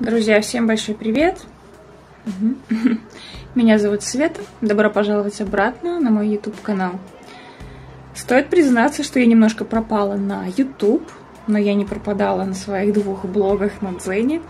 Друзья, всем большой привет! Меня зовут Света. Добро пожаловать обратно на мой YouTube канал. Стоит признаться, что я немножко пропала на YouTube, но я не пропадала на своих двух блогах на Дзене,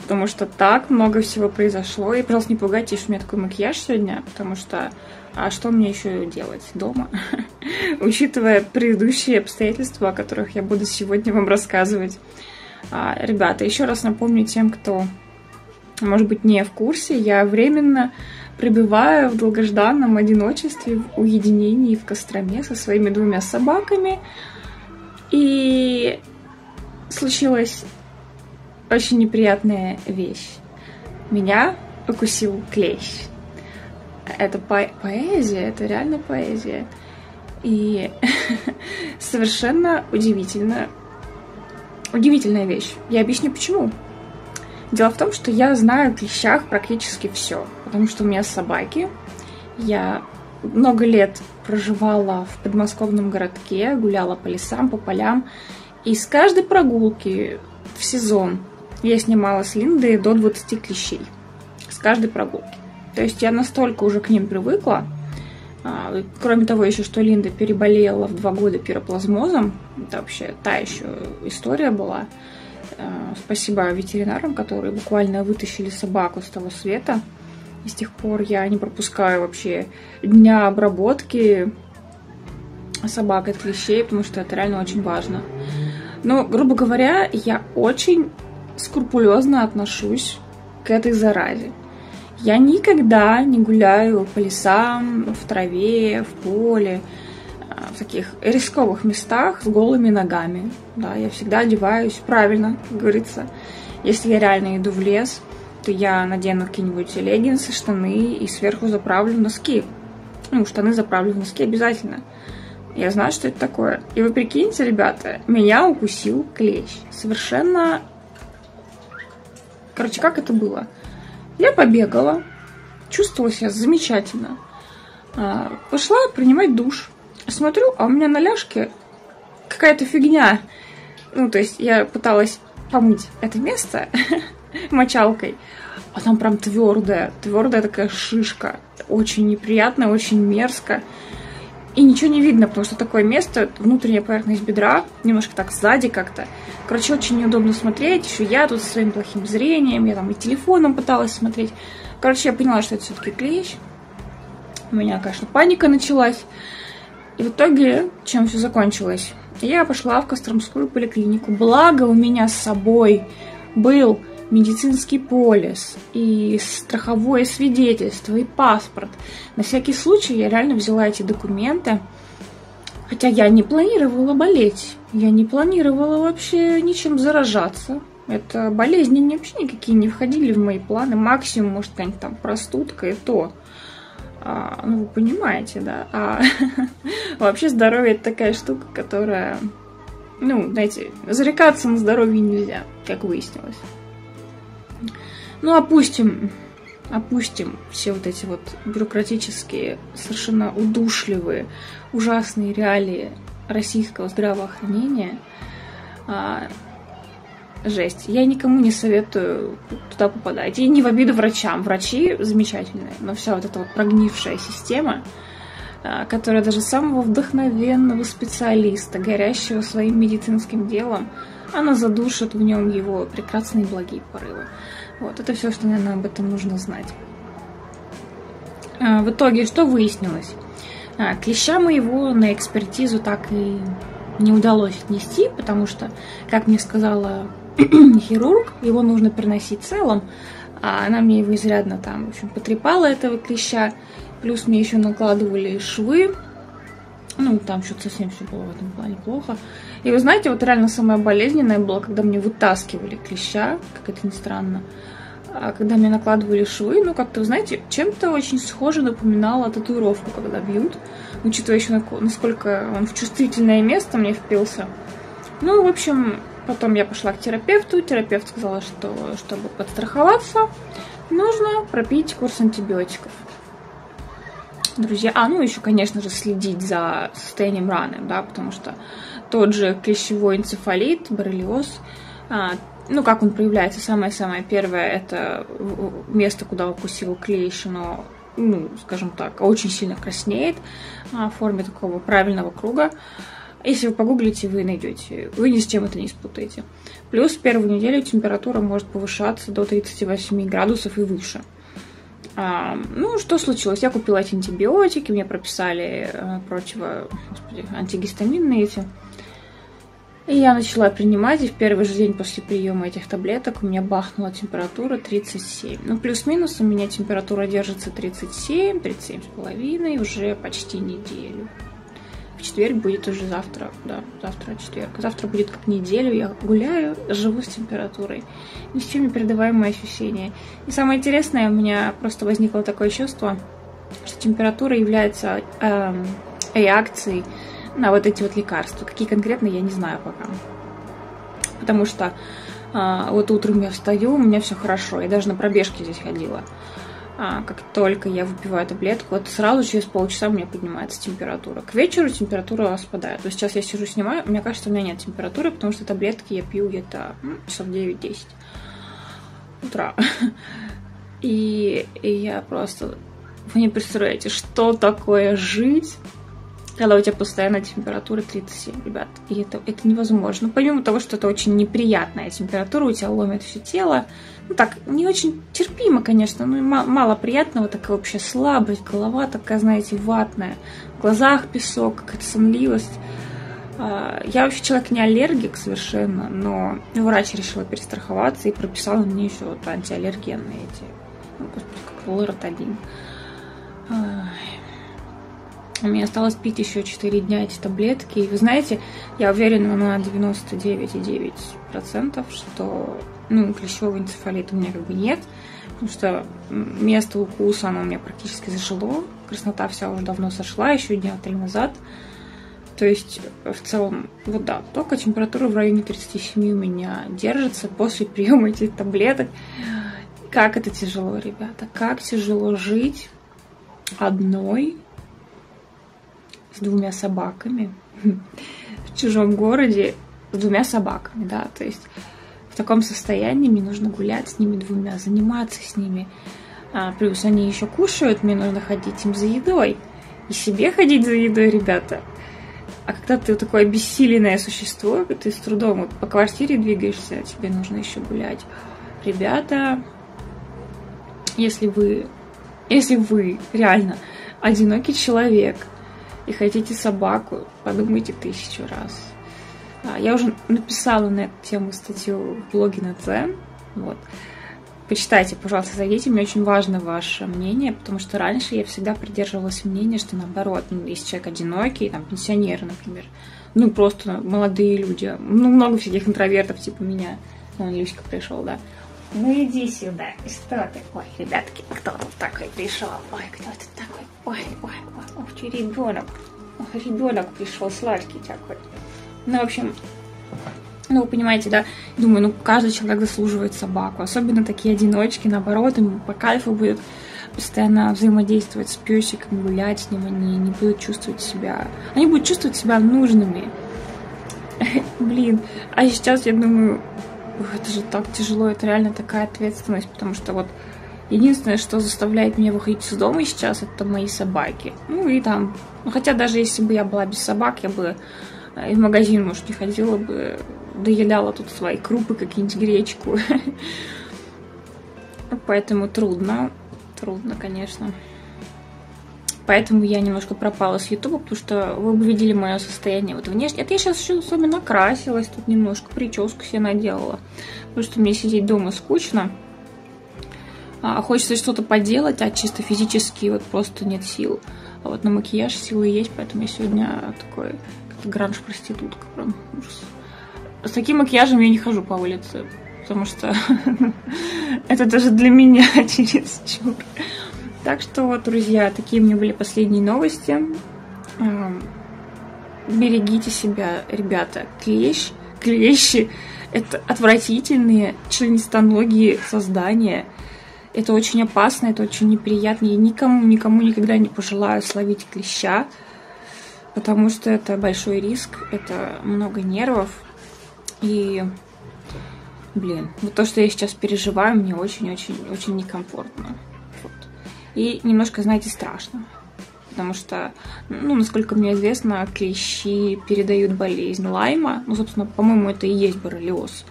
потому что так много всего произошло. И, пожалуйста, не пугайтесь, что у меня такой макияж сегодня, потому что а что мне еще делать дома, учитывая предыдущие обстоятельства, о которых я буду сегодня вам рассказывать. А, ребята, еще раз напомню тем, кто, может быть, не в курсе, я временно пребываю в долгожданном одиночестве, в уединении в Костроме со своими двумя собаками. И случилась очень неприятная вещь. Меня укусил клещ. Это по поэзия, это реально поэзия. И совершенно удивительно, удивительная вещь. Я объясню почему. Дело в том, что я знаю о клещах практически все, потому что у меня собаки. Я много лет проживала в подмосковном городке, гуляла по лесам, по полям. И с каждой прогулки в сезон я снимала с Линды до 20 клещей. С каждой прогулки. То есть я настолько уже к ним привыкла, кроме того, еще что Линда переболела в два года пироплазмозом. Это вообще та еще история была. А, спасибо ветеринарам, которые буквально вытащили собаку с того света. И с тех пор я не пропускаю вообще дня обработки собак от клещей, потому что это реально очень важно. Но, грубо говоря, я очень скрупулезно отношусь к этой заразе. Я никогда не гуляю по лесам, в траве, в поле, а, в таких рисковых местах с голыми ногами. Да, я всегда одеваюсь правильно, как говорится. Если я реально иду в лес, то я надену какие-нибудь леггинсы, штаны и сверху заправлю носки. Ну, штаны заправлю в носки обязательно. Я знаю, что это такое. И вы прикиньте, ребята, меня укусил клещ. Совершенно... Короче, как это было? Я побегала, чувствовала себя замечательно. А, пошла принимать душ. Смотрю, а у меня на ляжке какая-то фигня. Ну, то есть я пыталась помыть это место мочалкой, а там прям твердая, твердая такая шишка. Очень неприятно, очень мерзко. И ничего не видно, потому что такое место, внутренняя поверхность бедра, немножко так сзади как-то. Короче, очень неудобно смотреть. Еще я тут со своим плохим зрением, я там и телефоном пыталась смотреть. Короче, я поняла, что это все-таки клещ. У меня, конечно, паника началась. И в итоге, чем все закончилось? Я пошла в Костромскую поликлинику. Благо у меня с собой был медицинский полис, и страховое свидетельство, и паспорт. На всякий случай я реально взяла эти документы. Хотя я не планировала болеть. Я не планировала вообще ничем заражаться. Это болезни вообще никакие не входили в мои планы. Максимум, может, какая-нибудь там простудка и то. А, ну, вы понимаете, да. А вообще здоровье это такая штука, которая, ну, знаете, зарекаться на здоровье нельзя, как выяснилось. Ну, опустим, опустим все вот эти вот бюрократические, совершенно удушливые, ужасные реалии российского здравоохранения. А, жесть. Я никому не советую туда попадать. И не в обиду врачам. Врачи замечательные, но вся вот эта вот прогнившая система, а, которая даже самого вдохновенного специалиста, горящего своим медицинским делом, она задушит в нем его прекрасные благие порывы. Вот, это все, что, наверное, об этом нужно знать. А, в итоге, что выяснилось? А, клеща моего на экспертизу так и не удалось отнести, потому что, как мне сказала хирург, его нужно переносить целым, а она мне его изрядно там, в общем, потрепала этого клеща, плюс мне еще накладывали швы, ну, там что-то совсем все было в этом плане плохо. И вы знаете, вот реально самое болезненное было, когда мне вытаскивали клеща, как это ни странно. А когда мне накладывали швы, ну, как-то, знаете, чем-то очень схоже напоминало татуировку, когда бьют, учитывая еще, насколько он в чувствительное место мне впился. Ну, в общем, потом я пошла к терапевту, терапевт сказала, что, чтобы подстраховаться, нужно пропить курс антибиотиков. Друзья, а, ну, еще, конечно же, следить за состоянием раны, да, потому что тот же клещевой энцефалит, боррелиоз, а, ну, как он проявляется, самое-самое первое, это место, куда укусил клещ, но, ну, скажем так, очень сильно краснеет а, в форме такого правильного круга. Если вы погуглите, вы найдете. Вы ни с чем это не спутаете. Плюс первую неделю температура может повышаться до 38 градусов и выше. А, ну, что случилось? Я купила эти антибиотики, мне прописали а, противо... Господи, антигистаминные эти. И я начала принимать, и в первый же день после приема этих таблеток у меня бахнула температура 37. Ну, плюс-минус у меня температура держится 37, 37,5 уже почти неделю. В четверг будет уже завтра, да, завтра четверг. Завтра будет как неделю, я гуляю, живу с температурой. Ни с чем не передаваемые ощущения. И самое интересное, у меня просто возникло такое чувство, что температура является эм, реакцией на вот эти вот лекарства. Какие конкретно, я не знаю пока. Потому что а, вот утром я встаю, у меня все хорошо. Я даже на пробежке здесь ходила. А, как только я выпиваю таблетку, вот сразу через полчаса у меня поднимается температура. К вечеру температура спадает. Есть сейчас я сижу, снимаю, мне кажется, у меня нет температуры, потому что таблетки я пью где-то часов 9-10 утра. И, и я просто... Вы не представляете, что такое жить когда у тебя постоянная температура 37, ребят. И это, это невозможно. Ну, помимо того, что это очень неприятная температура, у тебя ломит все тело. Ну так, не очень терпимо, конечно, но мало, мало приятного, такая вообще слабость, голова такая, знаете, ватная, в глазах песок, какая-то сонливость. А, я вообще человек не аллергик совершенно, но врач решила перестраховаться и прописала мне еще вот антиаллергенные эти, ну, господи, как лоротадин. Мне осталось пить еще 4 дня эти таблетки. И вы знаете, я уверена на 99,9%, что ну, клещевого энцефалита у меня как бы нет. Потому что место укуса, оно у меня практически зажило. Краснота вся уже давно сошла, еще дня три назад. То есть, в целом, вот да, только температура в районе 37 у меня держится после приема этих таблеток. Как это тяжело, ребята, как тяжело жить одной с двумя собаками в чужом городе с двумя собаками, да, то есть в таком состоянии мне нужно гулять с ними двумя, заниматься с ними. А, плюс они еще кушают, мне нужно ходить им за едой. И себе ходить за едой, ребята. А когда ты такое обессиленное существо, ты с трудом вот по квартире двигаешься, тебе нужно еще гулять. Ребята, если вы, если вы реально одинокий человек, и хотите собаку, подумайте тысячу раз. А, я уже написала на эту тему статью в блоге на Дзен. Вот. Почитайте, пожалуйста, зайдите. Мне очень важно ваше мнение, потому что раньше я всегда придерживалась мнения, что наоборот, ну, если человек одинокий, там, пенсионеры, например, ну, просто молодые люди, ну, много всяких интровертов, типа меня. Вон Люська пришел, да. Ну иди сюда. Что ты? Ой, ребятки, кто тут такой пришел? Ой, кто тут такой? Ой, ой, ой, ты, ребенок. Ох, ребенок пришел, сладкий такой. Ну, в общем, ну, вы понимаете, да? Думаю, ну, каждый человек заслуживает собаку. Особенно такие одиночки, наоборот, им по кайфу будет постоянно взаимодействовать с песиком, гулять с ним, они не будут чувствовать себя... Они будут чувствовать себя нужными. Блин, а сейчас я думаю, это же так тяжело, это реально такая ответственность, потому что вот единственное, что заставляет меня выходить из дома сейчас, это мои собаки. Ну и там, ну хотя даже если бы я была без собак, я бы э, и в магазин, может, не ходила бы, доедала тут свои крупы, какие-нибудь гречку. Поэтому трудно, трудно, конечно. Поэтому я немножко пропала с Ютуба, потому что вы бы видели мое состояние вот внешне. Это я сейчас еще с вами накрасилась, тут немножко прическу себе наделала. Потому что мне сидеть дома скучно. А хочется что-то поделать, а чисто физически вот просто нет сил. А вот на макияж силы есть, поэтому я сегодня такой гранж-проститутка. Прям ужас. С таким макияжем я не хожу по улице, потому что это даже для меня чересчур. Так что друзья, такие у меня были последние новости. Эм, берегите себя, ребята. Клещ, клещи — это отвратительные членистоногие создания. Это очень опасно, это очень неприятно. Я никому, никому никогда не пожелаю словить клеща, потому что это большой риск, это много нервов. И блин, вот то, что я сейчас переживаю, мне очень-очень-очень некомфортно. И немножко, знаете, страшно. Потому что, ну, насколько мне известно, клещи передают болезнь Лайма. Ну, собственно, по-моему, это и есть боррелиоз.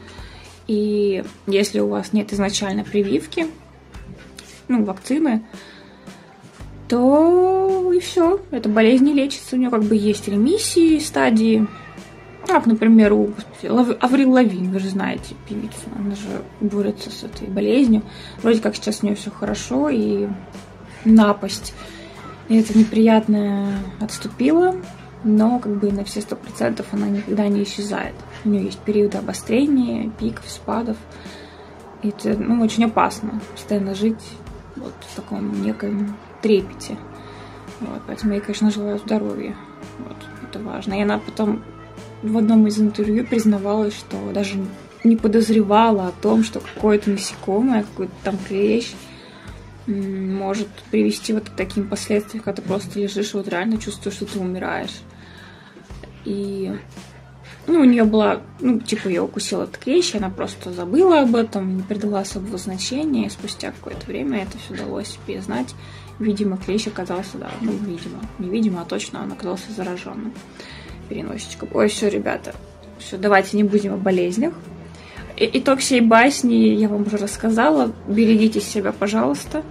И если у вас нет изначально прививки, ну, вакцины, то и все. Эта болезнь не лечится. У нее как бы есть ремиссии, стадии. Как, например, у господи, Аврил Лавин, вы же знаете, певицу. Она же борется с этой болезнью. Вроде как сейчас у нее все хорошо, и напасть. И это неприятное отступило, но как бы на все сто процентов она никогда не исчезает. У нее есть периоды обострения, пиков, спадов. И это ну, очень опасно постоянно жить вот в таком неком трепете. Вот, поэтому я, конечно, желаю здоровья. Вот, это важно. И она потом в одном из интервью признавалась, что даже не подозревала о том, что какое-то насекомое, какой-то там клещ может привести вот к таким последствиям, когда ты просто лежишь и вот реально чувствуешь, что ты умираешь. И ну, у нее была, ну, типа, ее укусила этот клещ, она просто забыла об этом, не придала особого значения, и спустя какое-то время это все удалось себе знать. Видимо, клещ оказался, да, ну, видимо, не видимо, а точно он оказался зараженным переносчиком. Ой, все, ребята, все, давайте не будем о болезнях. И, итог всей басни я вам уже рассказала. Берегите себя, пожалуйста.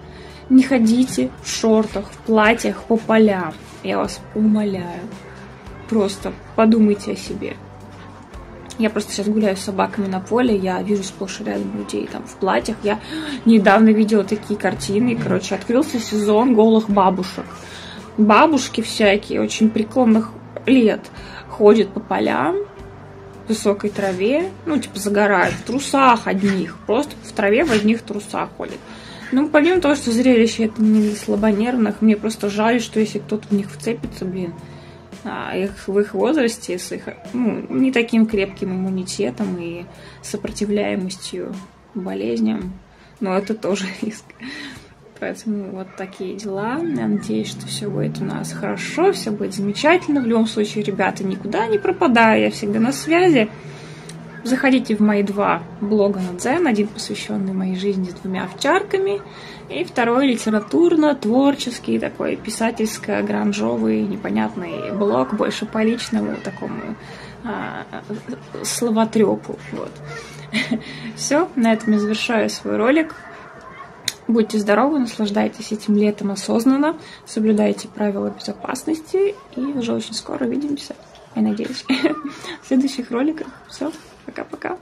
Не ходите в шортах, в платьях по полям. Я вас умоляю. Просто подумайте о себе. Я просто сейчас гуляю с собаками на поле, я вижу сплошь рядом людей там в платьях. Я недавно видела такие картины. Короче, открылся сезон голых бабушек. Бабушки всякие, очень преклонных лет, ходят по полям, в высокой траве, ну, типа, загорают в трусах одних, просто в траве в одних трусах ходят. Ну, помимо того, что зрелище это не для слабонервных, мне просто жаль, что если кто-то в них вцепится, блин, а их, в их возрасте, с их ну, не таким крепким иммунитетом и сопротивляемостью болезням, но это тоже риск. Поэтому вот такие дела. Я надеюсь, что все будет у нас хорошо, все будет замечательно. В любом случае, ребята, никуда не пропадаю, я всегда на связи. Заходите в мои два блога на Дзен. Один посвященный моей жизни с двумя овчарками. И второй литературно-творческий, такой писательско-гранжовый, непонятный блог, больше по личному такому а, словотрепу. Вот. Все, на этом я завершаю свой ролик. Будьте здоровы, наслаждайтесь этим летом осознанно, соблюдайте правила безопасности и уже очень скоро увидимся, я надеюсь, в следующих роликах. Все, пока-пока.